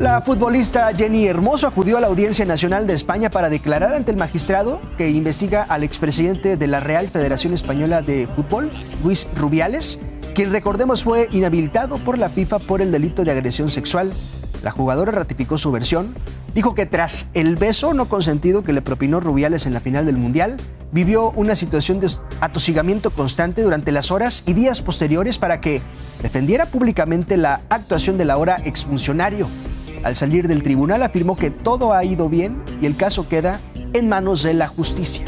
La futbolista Jenny Hermoso acudió a la Audiencia Nacional de España para declarar ante el magistrado que investiga al expresidente de la Real Federación Española de Fútbol, Luis Rubiales, quien recordemos fue inhabilitado por la FIFA por el delito de agresión sexual. La jugadora ratificó su versión, dijo que tras el beso no consentido que le propinó Rubiales en la final del Mundial, vivió una situación de atosigamiento constante durante las horas y días posteriores para que defendiera públicamente la actuación del ahora exfuncionario. Al salir del tribunal afirmó que todo ha ido bien y el caso queda en manos de la justicia.